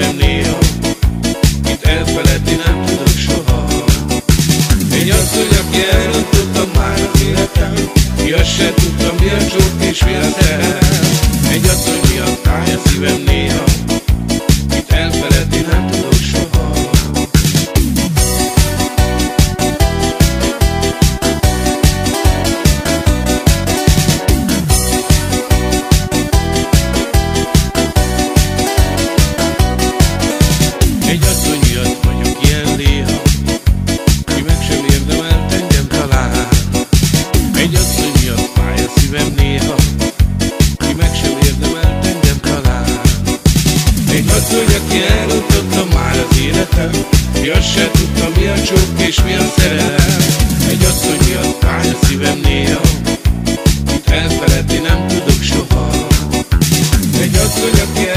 szívem néha. Itt elfeledni nem tudok soha. Egy asszony, aki elrontotta már az életem Mi azt sem tudta, mi a csók és mi a szerelem Egy asszony miatt fáj néha Ki meg sem érdemelt engem talán. Egy asszony, aki elrontotta már az életem Mi azt se tudta, mi a csók és mi a szerelem. Egy asszony miatt fáj a szívem néha Itt elfeledni nem tudok soha. Egy asszony, aki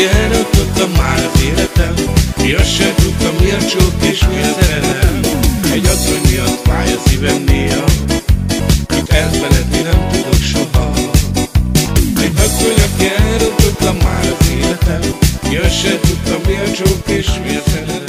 Erről a már az életem Mi azt sem tudtam, mi a csók és mi a szerelem Egy asszony miatt fáj a szívem néha Itt elfeledni nem tudok soha Egy asszony, aki erről a már az életem Mi azt sem tudtam, mi a csók és mi a szerelem